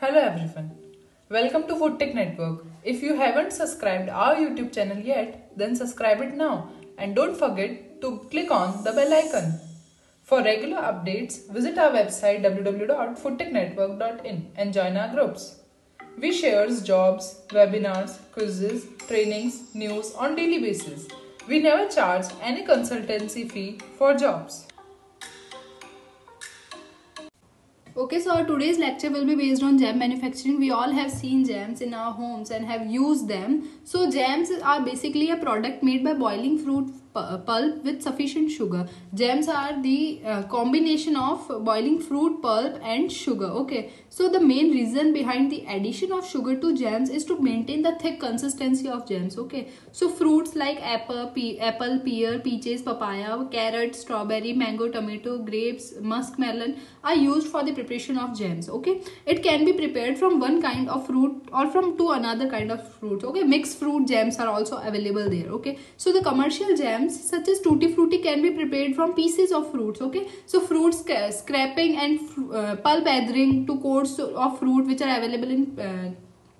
Hello everyone. Welcome to Food Tech Network. If you haven't subscribed our YouTube channel yet, then subscribe it now and don't forget to click on the bell icon. For regular updates, visit our website www.foodtechnetwork.in and join our groups. We share jobs, webinars, quizzes, trainings, news on daily basis. We never charge any consultancy fee for jobs. Okay, so today's lecture will be based on jam manufacturing. We all have seen jams in our homes and have used them. So jams are basically a product made by boiling fruit pulp with sufficient sugar. Jams are the uh, combination of boiling fruit pulp and sugar. Okay, so the main reason behind the addition of sugar to jams is to maintain the thick consistency of jams. Okay, so fruits like apple, pe apple, pear, peaches, papaya, carrot, strawberry, mango, tomato, grapes, muskmelon are used for the preparation of jams. Okay, it can be prepared from one kind of fruit or from to another kind of fruit. Okay, mixed fruit jams are also available there. Okay, so the commercial jams such as tutti frutti can be prepared from pieces of fruits okay? So fruits scraping and uh, pulp adhering to cores of fruit which are available in uh,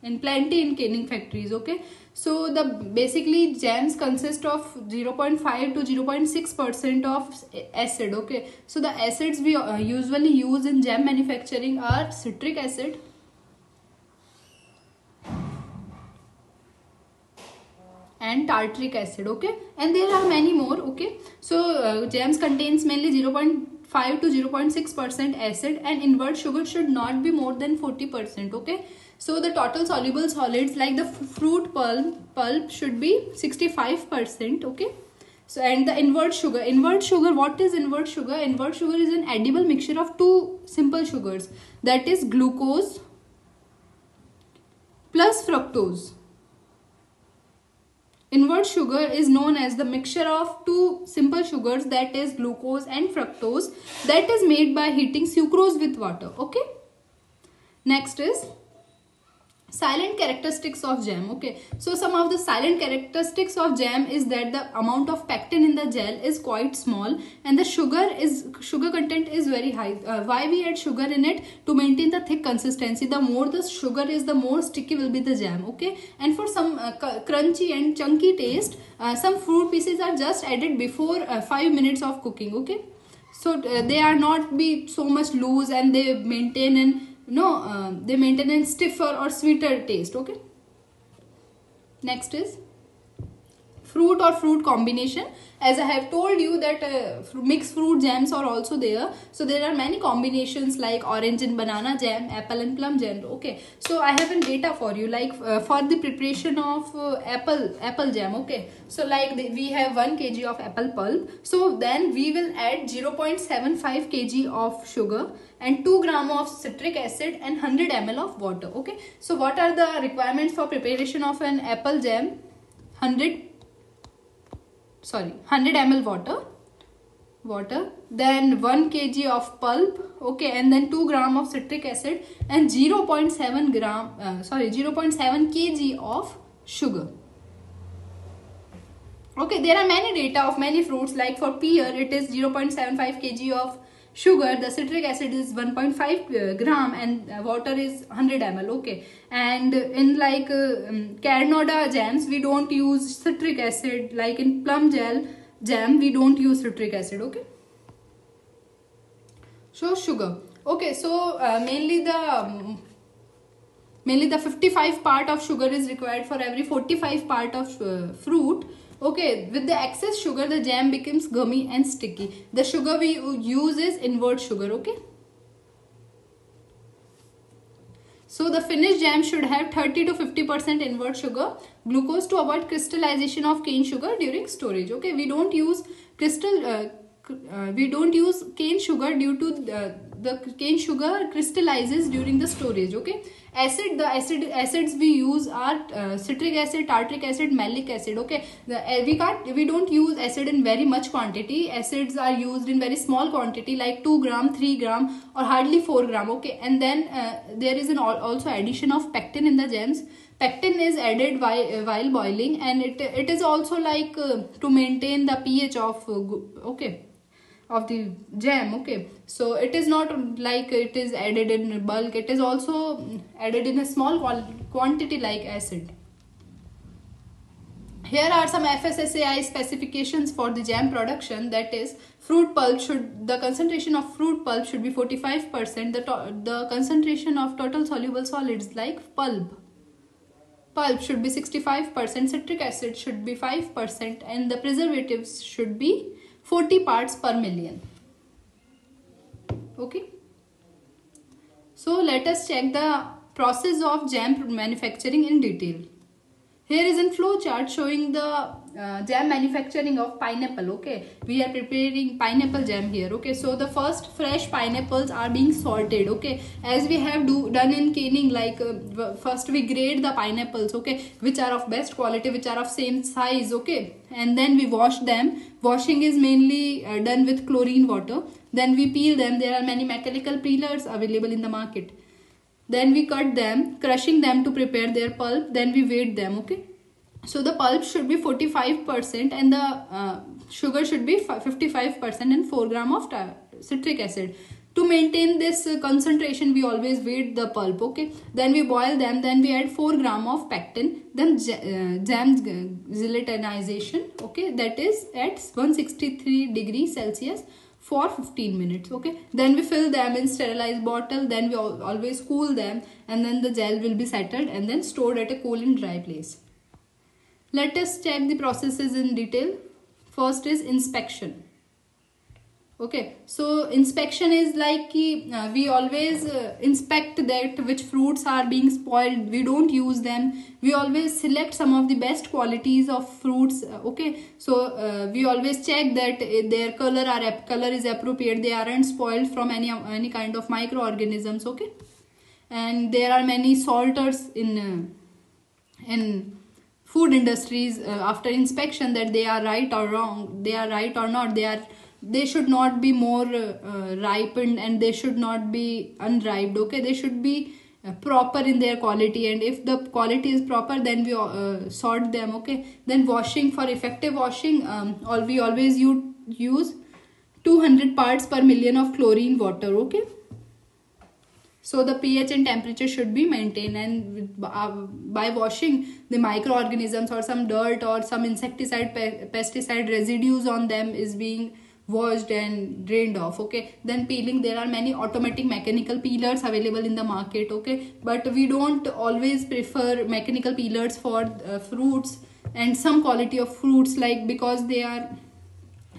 in plenty in canning factories okay? So the basically jams consist of 0.5 to 0.6 percent of acid okay? So the acids we uh, usually use in jam manufacturing are citric acid and tartaric acid okay? And there are many more okay? So uh, jams contains mainly 0.5 to 0.6 percent acid and invert sugar should not be more than 40 percent okay? So the total soluble solids like the fruit pulp pulp should be 65 percent okay? So and the invert sugar. Invert sugar what is invert sugar? Invert sugar is an edible mixture of two simple sugars that is glucose plus fructose Invert sugar is known as the mixture of two simple sugars that is glucose and fructose that is made by heating sucrose with water. Okay. Next is silent characteristics of jam okay? So some of the silent characteristics of jam is that the amount of pectin in the gel is quite small and the sugar is sugar content is very high. Uh, why we add sugar in it? To maintain the thick consistency. The more the sugar is the more sticky will be the jam okay? And for some uh, crunchy and chunky taste uh, some fruit pieces are just added before uh, 5 minutes of cooking okay? So uh, they are not be so much loose and they maintain no uh, they maintain a stiffer or sweeter taste okay? Next is fruit or fruit combination. As i have told you that uh, mixed fruit jams are also there. So there are many combinations like orange and banana jam apple and plum jam okay? So i have a data for you like uh, for the preparation of uh, apple apple jam okay? So like the, we have 1 kg of apple pulp. So then we will add 0.75 kg of sugar and 2 gram of citric acid and 100 ml of water okay? So what are the requirements for preparation of an apple jam? 100 sorry 100 ml water. Water then 1 kg of pulp okay and then 2 gram of citric acid and 0.7 gram uh, sorry 0.7 kg of sugar. Okay there are many data of many fruits like for pear it is 0.75 kg of sugar the citric acid is 1.5 uh, gram and uh, water is 100 ml okay. And in like uh, um, karonda jams we don't use citric acid. Like in plum gel jam we don't use citric acid okay. So sugar. Okay so uh, mainly the um, mainly the 55 part of sugar is required for every 45 part of uh, fruit Okay, with the excess sugar, the jam becomes gummy and sticky. The sugar we use is invert sugar, okay? So the finished jam should have 30 to 50% invert sugar, glucose to avoid crystallization of cane sugar during storage. Okay, we don't use crystal, uh, uh, we don't use cane sugar due to the, the cane sugar crystallizes during the storage. Okay, acid the acid acids we use are uh, citric acid tartaric acid malic acid okay? The, uh, we can't we don't use acid in very much quantity. Acids are used in very small quantity like 2 gram 3 gram or hardly 4 gram okay? And then uh, there is an also addition of pectin in the gems pectin is added while, uh, while boiling and it it is also like uh, to maintain the ph of uh, okay of the jam okay. So it is not like it is added in bulk. It is also added in a small quantity like acid. Here are some FSSAI specifications for the jam production. That is fruit pulp should the concentration of fruit pulp should be 45% the the concentration of total soluble solids like pulp pulp should be 65% citric acid should be 5% and the preservatives should be 40 parts per million. Okay? So let us check the process of jam manufacturing in detail. Here is a flow chart showing the uh, jam manufacturing of pineapple okay? We are preparing pineapple jam here okay? So the first fresh pineapples are being sorted okay? As we have do done in canning like uh, first we grade the pineapples okay? Which are of best quality which are of same size okay? And then we wash them. Washing is mainly uh, done with chlorine water. Then we peel them. There are many mechanical peelers available in the market. Then we cut them crushing them to prepare their pulp. Then we weight them okay so the pulp should be 45% and the uh, sugar should be 55% and 4 gram of citric acid. To maintain this uh, concentration we always weight the pulp okay? Then we boil them then we add 4 gram of pectin then uh, jam gelatinization okay? That is at 163 degrees celsius for 15 minutes okay? Then we fill them in sterilized bottle then we always cool them and then the gel will be settled and then stored at a cool and dry place let us check the processes in detail. First is inspection. Okay so inspection is like uh, we always uh, inspect that which fruits are being spoiled. We don't use them. We always select some of the best qualities of fruits uh, okay? So uh, we always check that uh, their color are color is appropriate. They aren't spoiled from any any kind of microorganisms okay? And there are many salters in uh, in food industries after inspection that they are right or wrong they are right or not they are they should not be more uh, ripened and they should not be unripe okay? They should be uh, proper in their quality and if the quality is proper then we uh, sort them okay? Then washing for effective washing um, all we always use 200 parts per million of chlorine water okay? So the pH and temperature should be maintained and uh, by washing the microorganisms or some dirt or some insecticide pesticide residues on them is being washed and drained off okay? Then peeling there are many automatic mechanical peelers available in the market okay? But we don't always prefer mechanical peelers for uh, fruits and some quality of fruits like because they are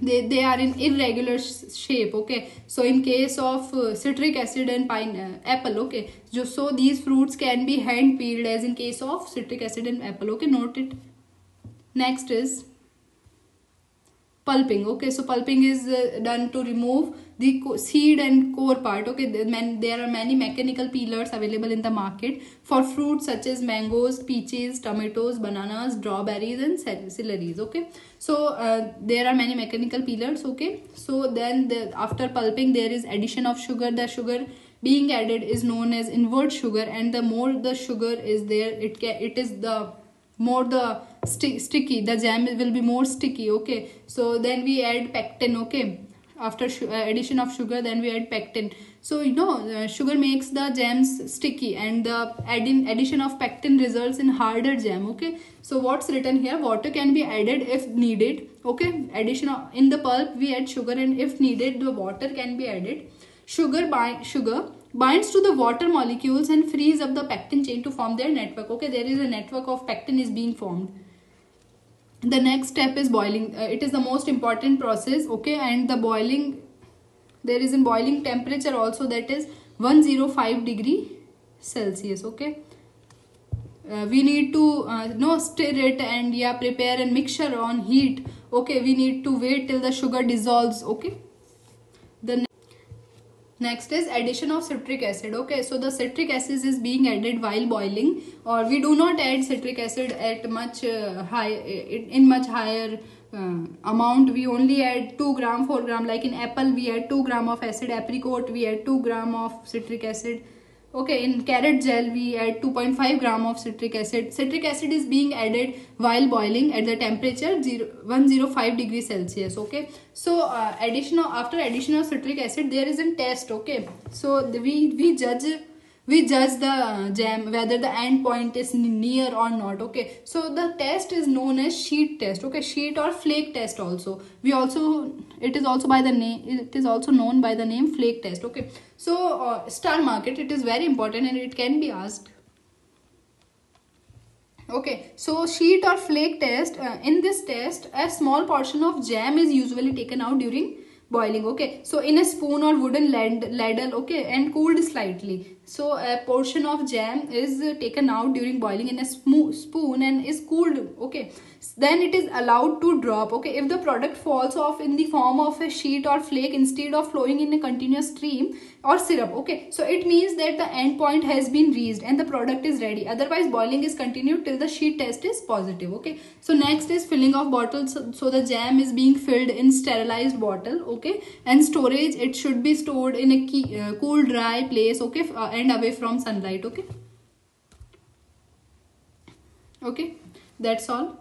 they, they are in irregular shape okay? So in case of uh, citric acid and pine uh, apple okay? Just so these fruits can be hand peeled as in case of citric acid and apple okay? Note it. Next is pulping okay? So pulping is uh, done to remove the seed and core part okay there are many mechanical peelers available in the market for fruits such as mangoes peaches tomatoes bananas strawberries and celeries okay. So uh, there are many mechanical peelers okay. So then the, after pulping there is addition of sugar. The sugar being added is known as invert sugar and the more the sugar is there it it is the more the sti sticky the jam will be more sticky okay. So then we add pectin okay after uh, addition of sugar then we add pectin. So you know uh, sugar makes the jams sticky and the adding addition of pectin results in harder jam okay? So what's written here? Water can be added if needed okay? Addition of, in the pulp we add sugar and if needed the water can be added. Sugar by sugar binds to the water molecules and frees up the pectin chain to form their network okay? There is a network of pectin is being formed the next step is boiling. Uh, it is the most important process okay? And the boiling there is a boiling temperature also that is 105 degree celsius okay? Uh, we need to uh, no stir it and yeah prepare a mixture on heat okay? We need to wait till the sugar dissolves okay Next is addition of citric acid. Okay, so the citric acid is being added while boiling or we do not add citric acid at much uh, high, in much higher uh, amount. We only add 2 gram, 4 gram like in apple we add 2 gram of acid, apricot we add 2 gram of citric acid. Okay in carrot gel we add 2.5 gram of citric acid. Citric acid is being added while boiling at the temperature 0, 105 degrees celsius okay? So uh, addition of, after addition of citric acid there is a test okay? So the, we we judge we judge the jam whether the end point is near or not okay? So the test is known as sheet test okay? Sheet or flake test also. We also it is also by the name it is also known by the name flake test okay? So uh, star market it is very important and it can be asked. Okay so sheet or flake test uh, in this test a small portion of jam is usually taken out during boiling okay? So in a spoon or wooden ladle okay? And cooled slightly so a portion of jam is taken out during boiling in a spoon and is cooled okay? Then it is allowed to drop okay? If the product falls off in the form of a sheet or flake instead of flowing in a continuous stream or syrup okay? So it means that the end point has been reached and the product is ready. Otherwise boiling is continued till the sheet test is positive okay? So next is filling of bottles so the jam is being filled in sterilized bottle okay? And storage it should be stored in a key, uh, cool dry place okay? Uh, and away from sunlight okay okay that's all